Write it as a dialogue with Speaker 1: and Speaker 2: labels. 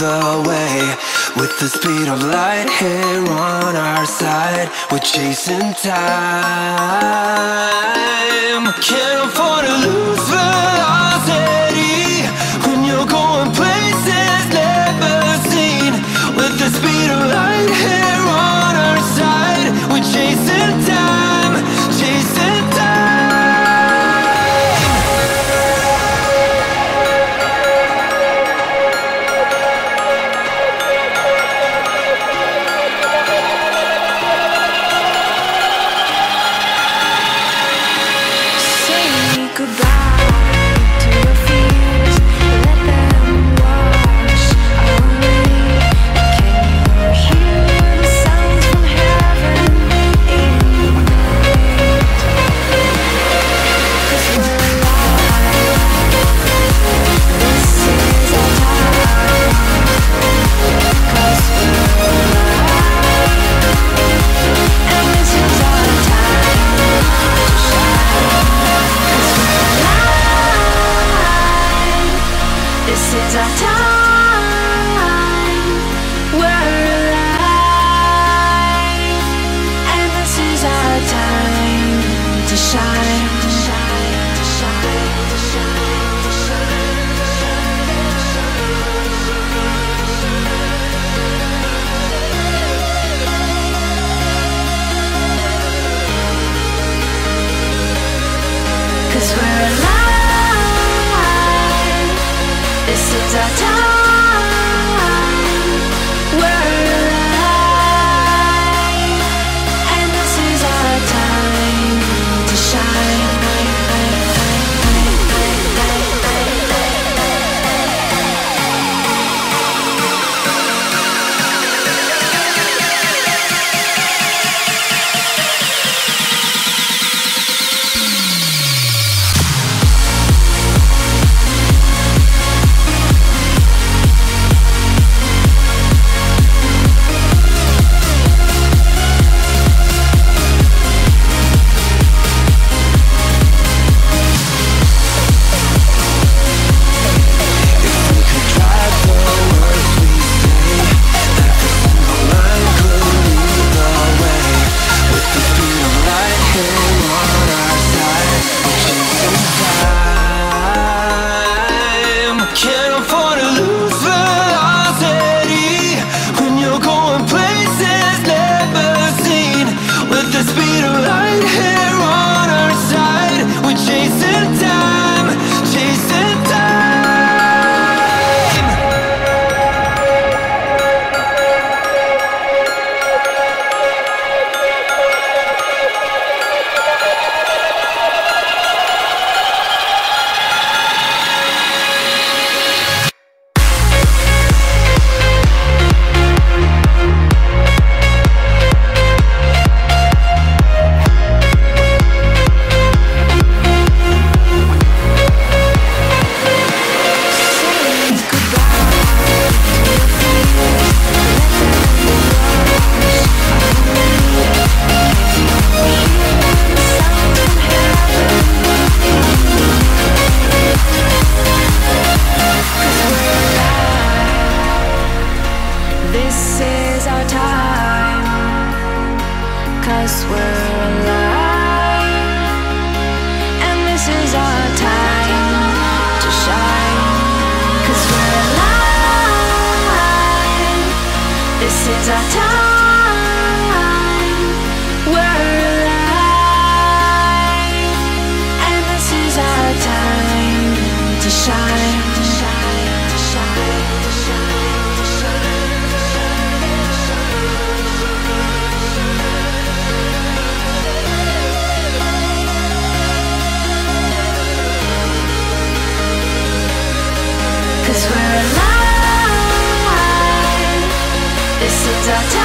Speaker 1: the way. With the speed of light here on our side We're chasing time. Can't afford to lose the light
Speaker 2: Cause we're alive. This is our time.